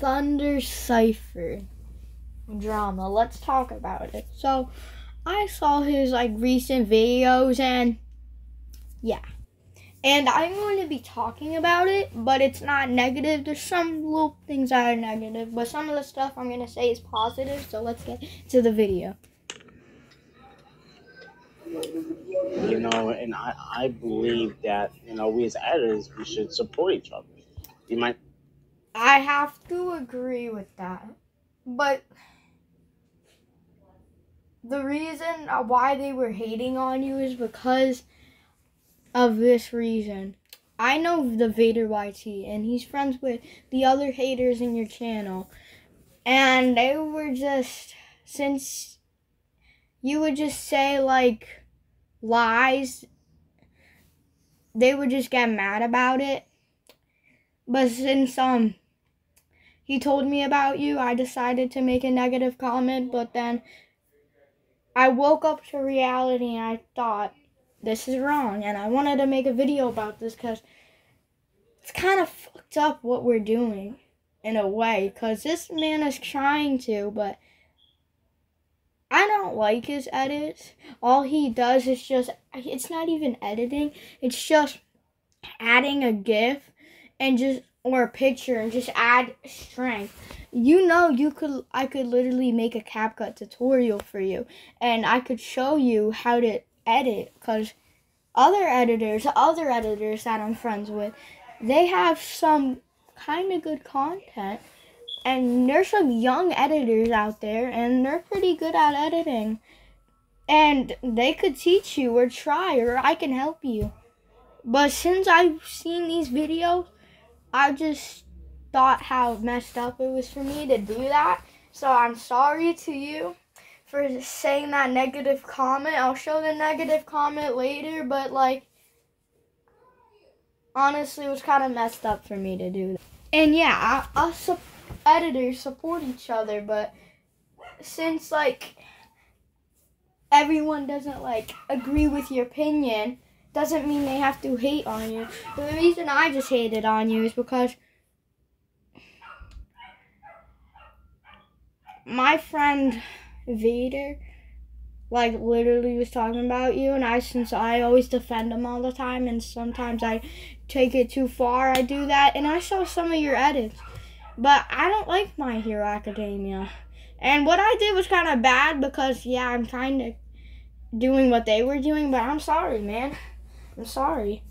Thunder Cypher drama. Let's talk about it. So, I saw his like recent videos and yeah. And I'm going to be talking about it, but it's not negative. There's some little things that are negative, but some of the stuff I'm going to say is positive. So let's get to the video. You know, and I, I believe that, you know, we as editors, we should support each other. You might. I have to agree with that. But the reason why they were hating on you is because of this reason. I know the Vader YT, and he's friends with the other haters in your channel. And they were just, since you would just say, like, lies, they would just get mad about it. But since, um, he told me about you, I decided to make a negative comment, but then I woke up to reality and I thought, this is wrong. And I wanted to make a video about this because it's kind of fucked up what we're doing in a way. Because this man is trying to, but I don't like his edits. All he does is just, it's not even editing, it's just adding a GIF and just, or a picture and just add strength. You know you could i could literally make a capcut tutorial for you and i could show you how to edit because other editors other editors that i'm friends with they have some kind of good content and there's some young editors out there and they're pretty good at editing. And they could teach you or try or i can help you. But since i've seen these videos i just thought how messed up it was for me to do that. So I'm sorry to you for saying that negative comment. I'll show the negative comment later, but like honestly, it was kind of messed up for me to do that. And yeah, us su- editors support each other, but since like everyone doesn't like agree with your opinion, doesn't mean they have to hate on you. The reason I just hated on you is because my friend Vader, like literally was talking about you, and I since I always defend him all the time, and sometimes I take it too far. I do that, and I saw some of your edits, but I don't like My Hero Academia, and what I did was kind of bad because yeah, I'm kind of doing what they were doing, but I'm sorry, man. I'm sorry.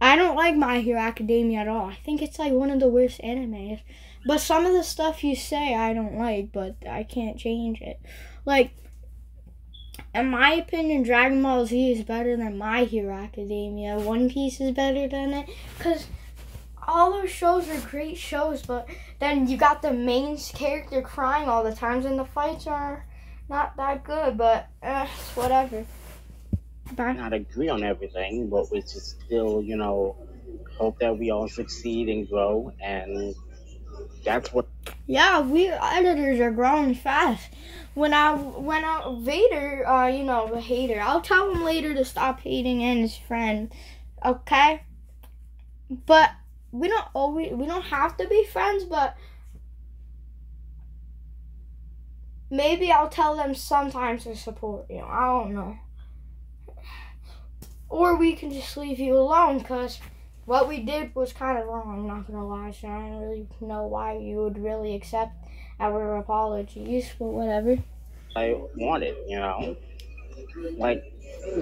I don't like My Hero Academia at all. I think it's like one of the worst animes. But some of the stuff you say I don't like, but I can't change it. Like, in my opinion, Dragon Ball Z is better than My Hero Academia. One Piece is better than it. Because all those shows are great shows, but then you got the main character crying all the times, and the fights are not that good, but eh, whatever. Might not agree on everything, but we just still, you know, hope that we all succeed and grow and that's what. Yeah, we editors are growing fast. When I when I Vader, uh, you know, the hater, I'll tell him later to stop hating and his friend, okay? But we don't always we don't have to be friends, but maybe I'll tell them sometimes to support you. I don't know. Or we can just leave you alone because what we did was kind of wrong, I'm not gonna lie, so I don't really know why you would really accept our apologies, but whatever. I want it, you know. Like,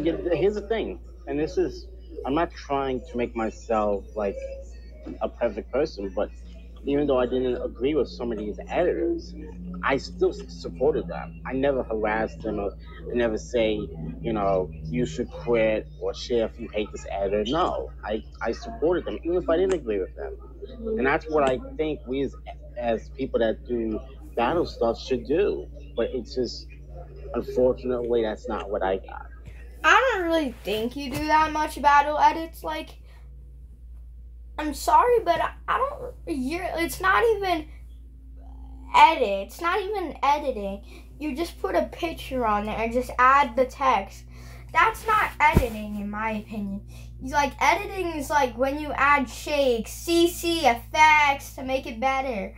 here's the thing, and this is, I'm not trying to make myself like a perfect person, but even though I didn't agree with some of these editors, I still supported them. I never harassed them or I never say, you know, you should quit or share if you hate this editor. No, I, I supported them, even if I didn't agree with them. And that's what I think we as, as people that do battle stuff should do. But it's just, unfortunately, that's not what I got. I don't really think you do that much battle edits. Like, I'm sorry, but I, don't. You're. It's not even edit. It's not even editing. You just put a picture on there and just add the text. That's not editing, in my opinion. like editing is like when you add shakes, CC effects to make it better.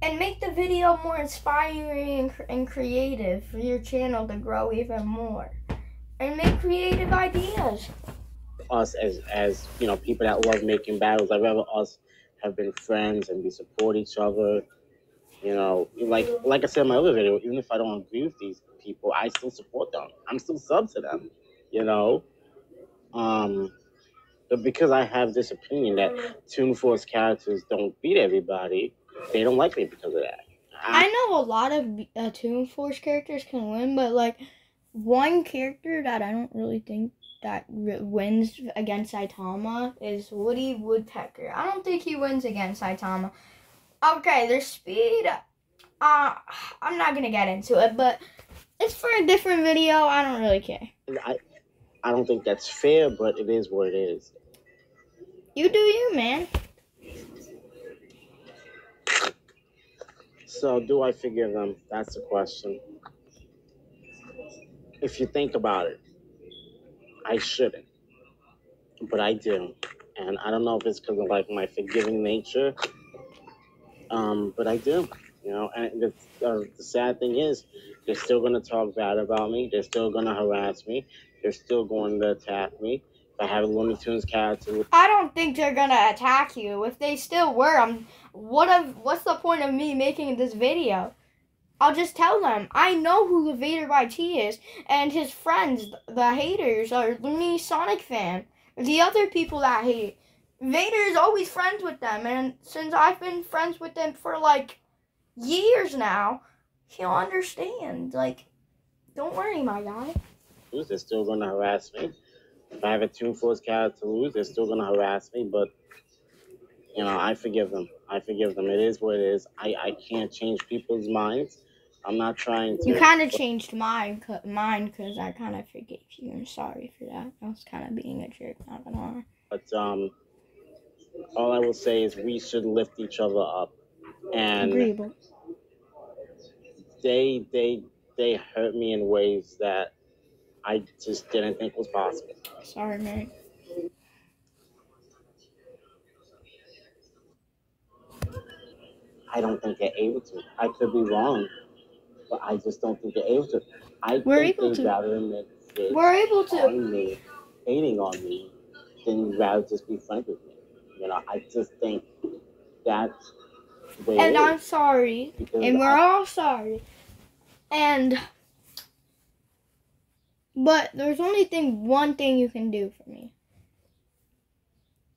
And make the video more inspiring and creative for your channel to grow even more. And make creative ideas. Us as as you know, people that love making battles. I'd rather us have been friends and we support each other. You know, like like I said in my other video, even if I don't agree with these people, I still support them. I'm still sub to them. You know, um, but because I have this opinion that Toon Force characters don't beat everybody, they don't like me because of that. I, I know a lot of uh, Toon Force characters can win, but like one character that I don't really think that wins against Saitama is Woody Woodpecker. I don't think he wins against Saitama. Okay, their speed. Uh, I'm not gonna get into it, but it's for a different video. I don't really care. I, I don't think that's fair, but it is what it is. You do you, man. So, do I forgive them? That's the question. If you think about it, I shouldn't, but I do, and I don't know if it's because of like my forgiving nature, um, but I do. You know, and the, uh, the sad thing is, they're still gonna talk bad about me. They're still gonna harass me. They're still going to attack me. If I have a Looney Tunes character, I don't think they're gonna attack you. If they still were, I'm. What of? What's the point of me making this video? I'll just tell them I know who the Vader YT is, and his friends, the haters, are Looney Sonic fan. The other people that hate Vader is always friends with them, and since I've been friends with them for like years now, he'll understand. Like, don't worry, my guy lose, they're still to harass me. If I have a Toon Force character to lose, they're still to harass me. But, you know, I forgive them. I forgive them. It is what it is. I, I can't change people's minds. I'm not trying to. You kind of changed mine, mine, because I kind of forgave you. I'm sorry for that. I was kind of being a jerk, not gonna lie. But um, all I will say is we should lift each other up, and Agreeable. they they they hurt me in ways that I just didn't think was possible. Sorry, mate. I don't think they're able to. I could be wrong, but I just don't think they're able to. I We're think able to. rather it We're able to. on me, hating on me, than you'd rather just be friends with me. You know, I just think that's the way And I'm sorry. And we're I- all sorry. And but there's only thing one thing you can do for me.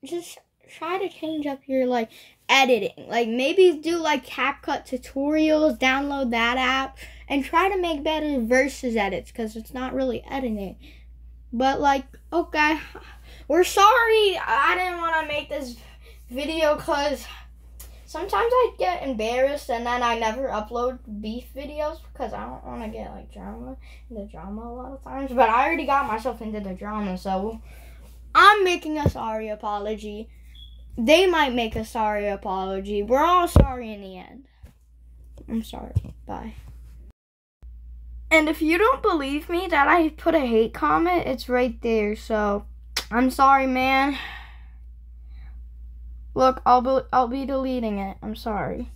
Just try to change up your like editing. Like maybe do like CapCut tutorials, download that app and try to make better verses edits cuz it's not really editing. But like okay, we're sorry. I didn't want to make this video cuz sometimes I get embarrassed and then I never upload beef videos because I don't want to get like drama into drama a lot of times. But I already got myself into the drama, so I'm making a sorry apology. They might make a sorry apology. We're all sorry in the end. I'm sorry. Bye. And if you don't believe me that I put a hate comment, it's right there. So I'm sorry, man. Look, I'll be I'll be deleting it. I'm sorry.